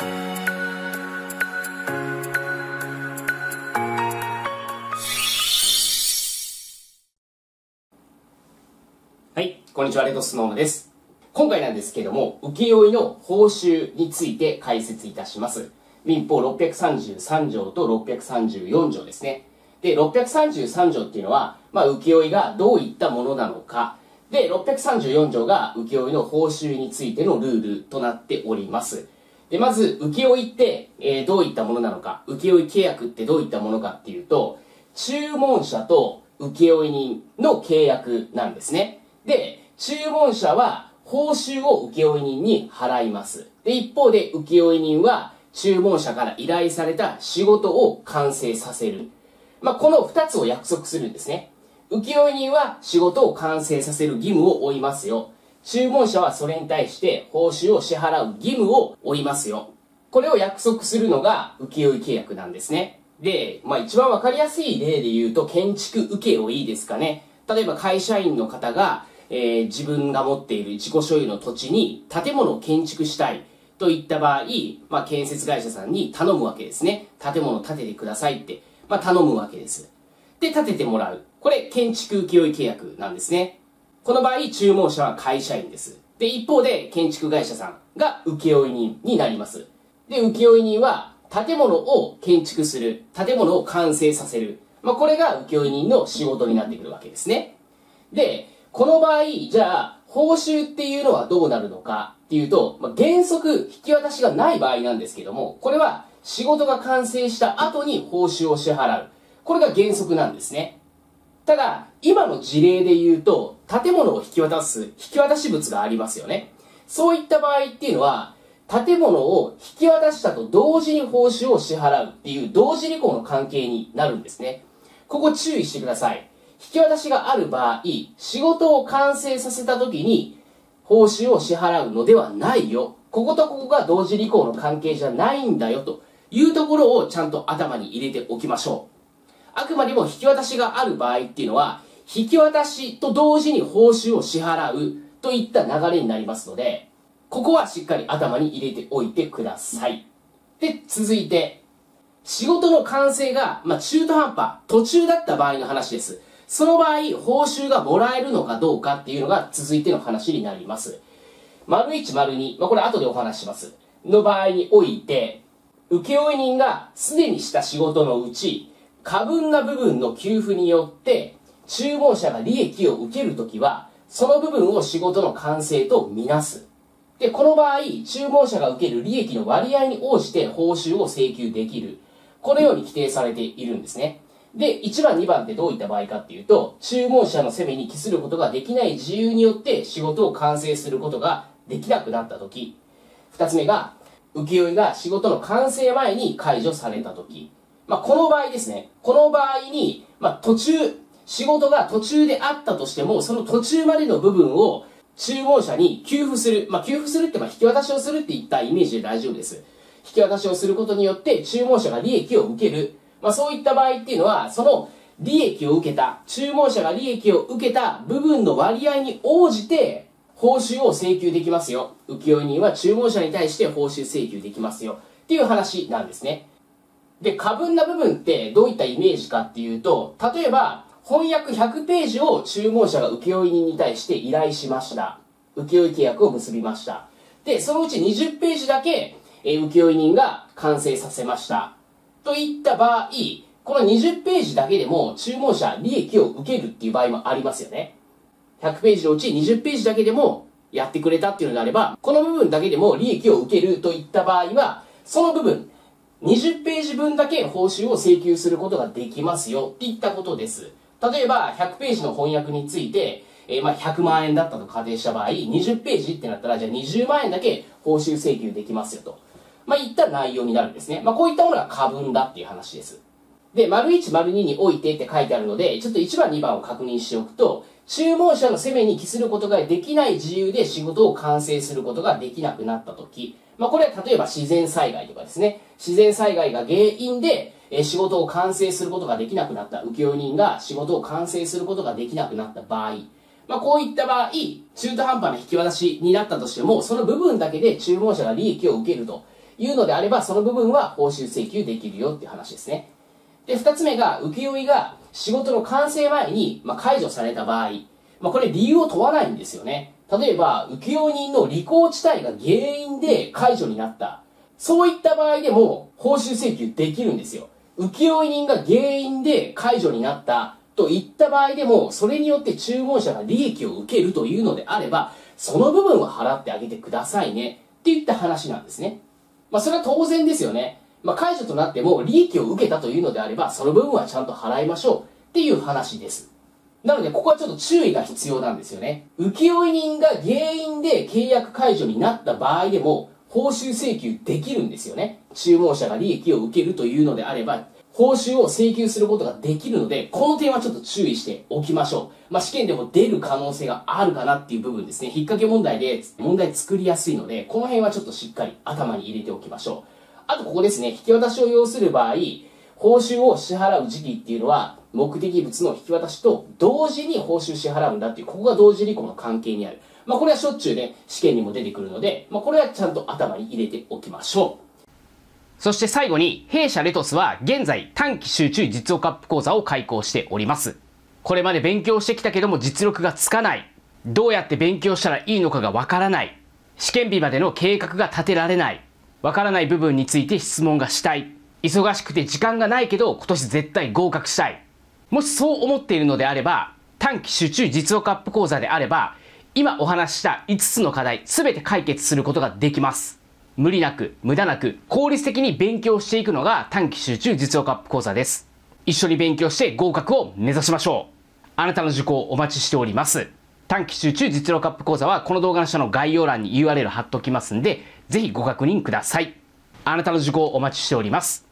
はい、こんにちは、レッドスノームです。今回なんですけども、請負の報酬について解説いたします。民法633条と634条ですね。で、633条っていうのは、まあ、請負がどういったものなのか、で、634条が請負の報酬についてのルールとなっております。で、まず、請負って、えー、どういったものなのか、請負契約ってどういったものかっていうと、注文者と請負人の契約なんですね。で、注文者は報酬を請負人に払います。で、一方で請負人は注文者から依頼された仕事を完成させる。まあ、この二つを約束するんですね。請負人は仕事を完成させる義務を負いますよ。注文者はそれに対して報酬を支払う義務を負いますよ。これを約束するのが請負契約なんですね。で、まあ一番わかりやすい例で言うと建築請負いですかね。例えば会社員の方が、えー、自分が持っている自己所有の土地に建物を建築したいといった場合、まあ建設会社さんに頼むわけですね。建物を建ててくださいって、まあ頼むわけです。で、建ててもらう。これ建築請負契約なんですね。この場合、注文者は会社員です。で、一方で建築会社さんが請負人になります。で、請負人は建物を建築する、建物を完成させる。まあ、これが請負人の仕事になってくるわけですね。で、この場合、じゃあ、報酬っていうのはどうなるのかっていうと、まあ、原則引き渡しがない場合なんですけども、これは仕事が完成した後に報酬を支払う。これが原則なんですね。ただ、今の事例で言うと、建物を引き渡す引き渡し物がありますよね。そういった場合っていうのは、建物を引き渡したと同時に報酬を支払うっていう同時履行の関係になるんですね。ここ注意してください。引き渡しがある場合、仕事を完成させた時に報酬を支払うのではないよ。こことここが同時履行の関係じゃないんだよというところをちゃんと頭に入れておきましょう。あくまでも引き渡しがある場合っていうのは、引き渡しと同時に報酬を支払うといった流れになりますので、ここはしっかり頭に入れておいてください。で、続いて、仕事の完成が、まあ、中途半端、途中だった場合の話です。その場合、報酬がもらえるのかどうかっていうのが続いての話になります。丸1、丸2、まあ、これ後でお話しします。の場合において、請負人がすでにした仕事のうち、過分な部分の給付によって、注文者が利益を受けるときは、その部分を仕事の完成とみなす。で、この場合、注文者が受ける利益の割合に応じて報酬を請求できる。このように規定されているんですね。で、1番、2番ってどういった場合かっていうと、注文者の責めに帰することができない自由によって仕事を完成することができなくなったとき。2つ目が、請負が仕事の完成前に解除されたとき。まあ、この場合ですね。この場合に、まあ、途中、仕事が途中であったとしても、その途中までの部分を注文者に給付する。まあ、給付するって、ま、引き渡しをするっていったイメージで大丈夫です。引き渡しをすることによって注文者が利益を受ける。まあ、そういった場合っていうのは、その利益を受けた、注文者が利益を受けた部分の割合に応じて、報酬を請求できますよ。請負人は注文者に対して報酬請求できますよ。っていう話なんですね。で、過分な部分ってどういったイメージかっていうと、例えば、翻訳100ページを注文者が請負人に対して依頼しました。請負契約を結びました。で、そのうち20ページだけ、えー、請負人が完成させました。といった場合、この20ページだけでも注文者利益を受けるっていう場合もありますよね。100ページのうち20ページだけでもやってくれたっていうのであれば、この部分だけでも利益を受けるといった場合は、その部分、20ページ分だけ報酬を請求することができますよっていったことです。例えば、100ページの翻訳について、えー、まあ、100万円だったと仮定した場合、20ページってなったら、じゃあ20万円だけ報酬請求できますよと。まあ、いった内容になるんですね。まあ、こういったものが過分だっていう話です。で、丸1、丸2においてって書いてあるので、ちょっと1番、2番を確認しておくと、注文者の責めに帰することができない自由で仕事を完成することができなくなったとき、まあ、これは例えば自然災害とかですね。自然災害が原因で、え仕事を完成することができなくなった、請負人が仕事を完成することができなくなった場合、まあ、こういった場合、中途半端な引き渡しになったとしても、その部分だけで注文者が利益を受けるというのであれば、その部分は報酬請求できるよっていう話ですね。で、二つ目が、請負が仕事の完成前に、まあ、解除された場合、まあ、これ理由を問わないんですよね。例えば、請負人の履行地帯が原因で解除になった。そういった場合でも、報酬請求できるんですよ。請負人が原因で解除になったといった場合でも、それによって注文者が利益を受けるというのであれば、その部分は払ってあげてくださいね。っていった話なんですね。まあ、それは当然ですよね。まあ、解除となっても利益を受けたというのであれば、その部分はちゃんと払いましょうっていう話です。なので、ここはちょっと注意が必要なんですよね。請負人が原因で契約解除になった場合でも、報酬請求できるんですよね。注文者が利益を受けるというのであれば、報酬を請求することができるので、この点はちょっと注意しておきましょう。まあ、試験でも出る可能性があるかなっていう部分ですね。引っ掛け問題で問題作りやすいので、この辺はちょっとしっかり頭に入れておきましょう。あとここですね、引き渡しを要する場合、報酬を支払う時期っていうのは、目的物の引き渡しと同時に報酬支払うんだっていう、ここが同時履行の関係にある。まあこれはしょっちゅうね、試験にも出てくるので、まあこれはちゃんと頭に入れておきましょう。そして最後に、弊社レトスは現在短期集中実用カップ講座を開講しております。これまで勉強してきたけども実力がつかない。どうやって勉強したらいいのかがわからない。試験日までの計画が立てられない。わからない部分について質問がしたい。忙しくて時間がないけど今年絶対合格したい。もしそう思っているのであれば、短期集中実用カップ講座であれば、今お話しした5つの課題全て解決することができます。無理なく、無駄なく、効率的に勉強していくのが短期集中実用カップ講座です。一緒に勉強して合格を目指しましょう。あなたの受講お待ちしております。短期集中実力アップ講座はこの動画の下の概要欄に URL 貼っておきますんで、ぜひご確認ください。あなたの受講お待ちしております。